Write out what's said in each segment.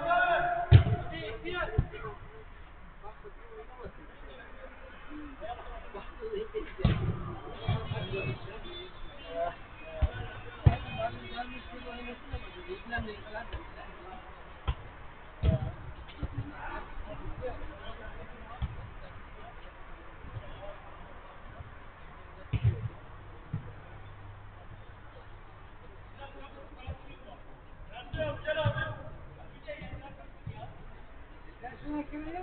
Bye-bye.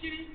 chicken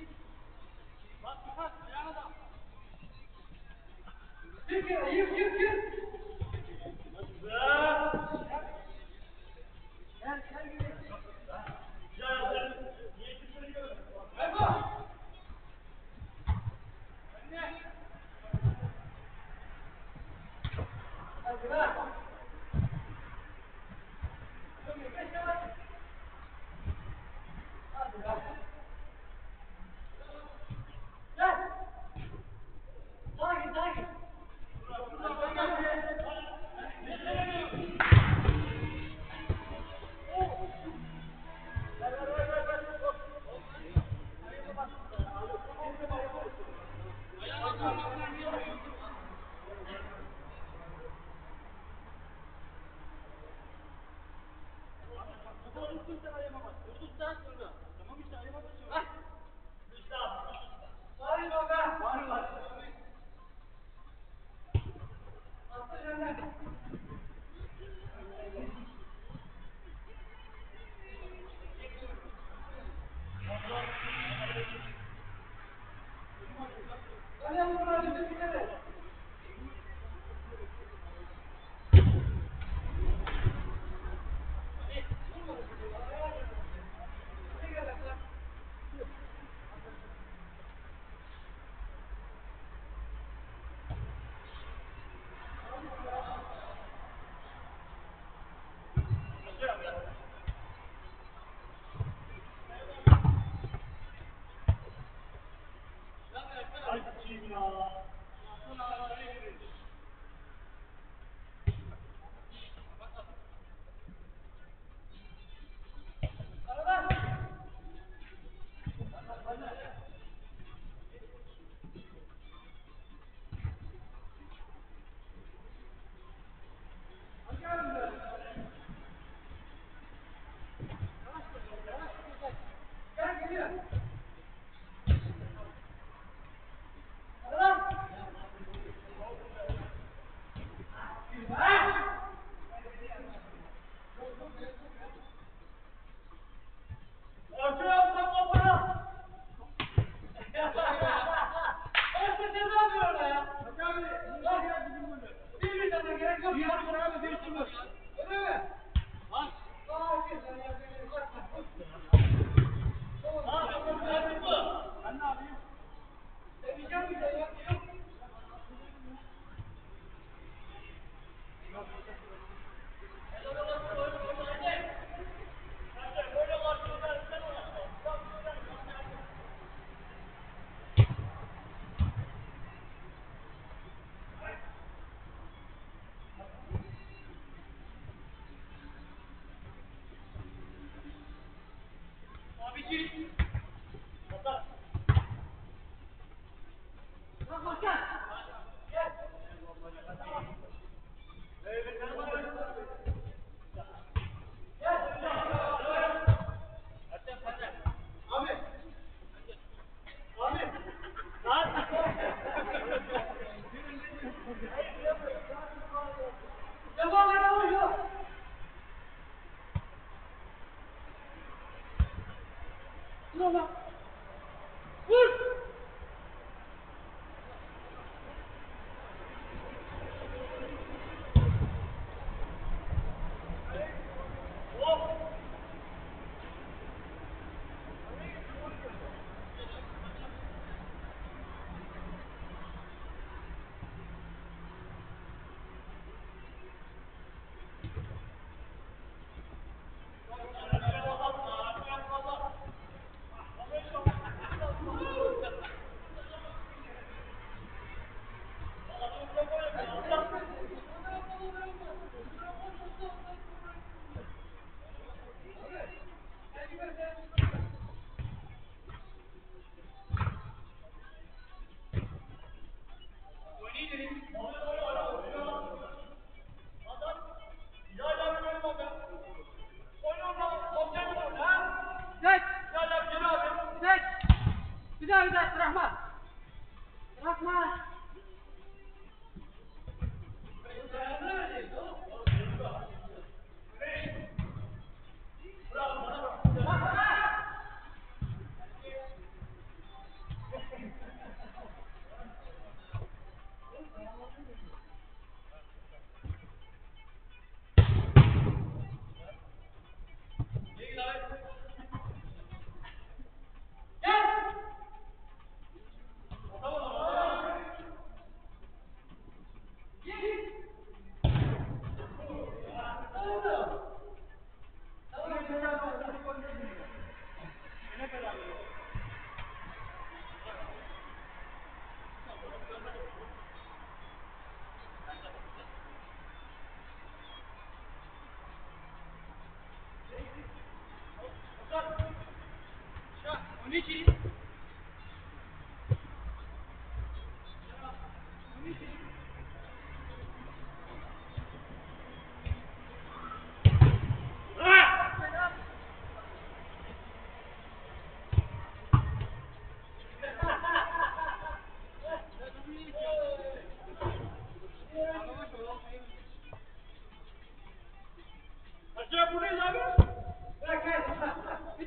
Okay.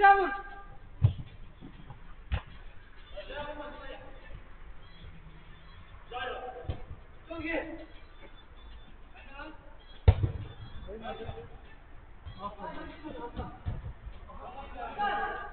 Bir daha vur. Çok iyi. Ya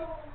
Thank you.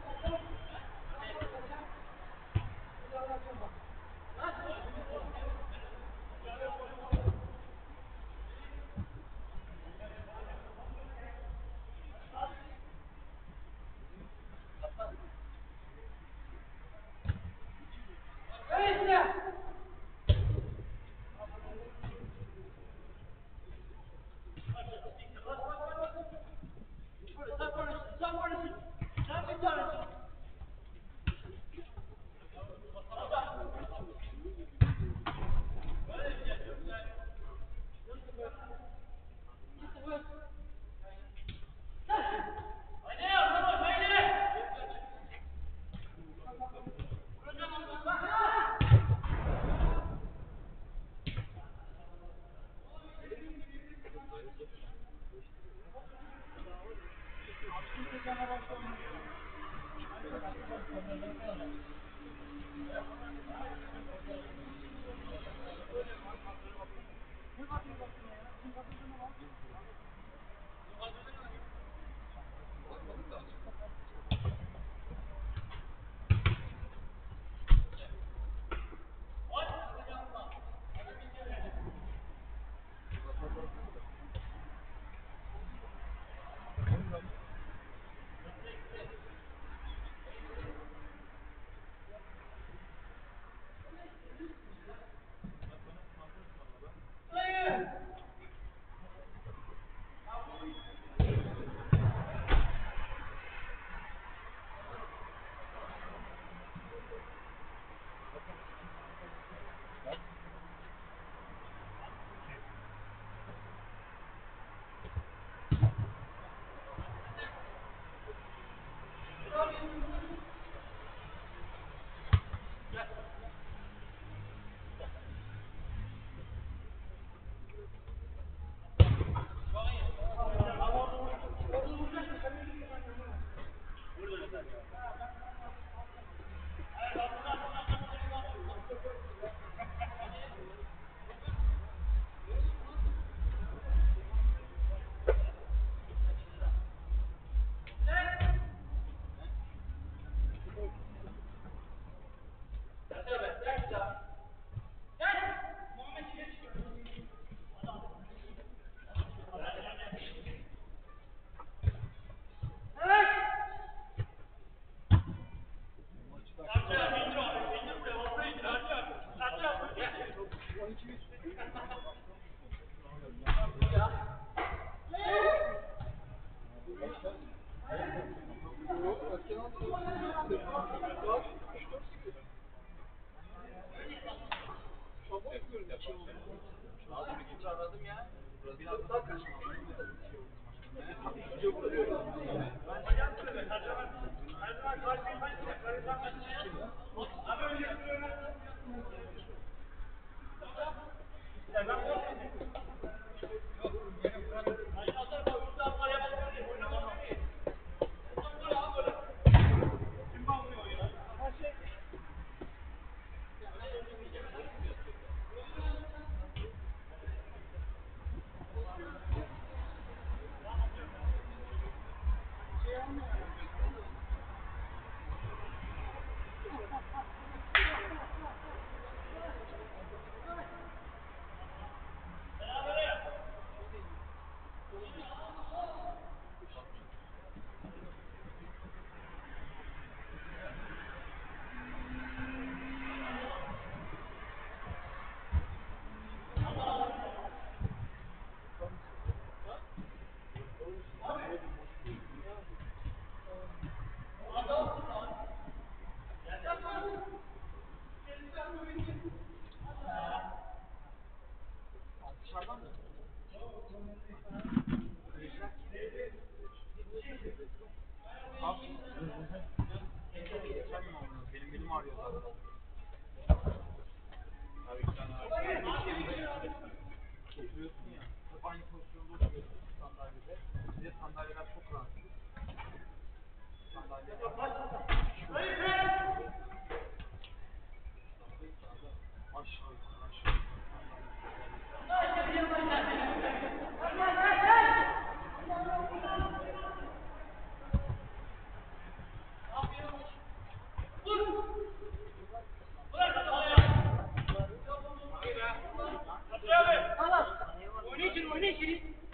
you.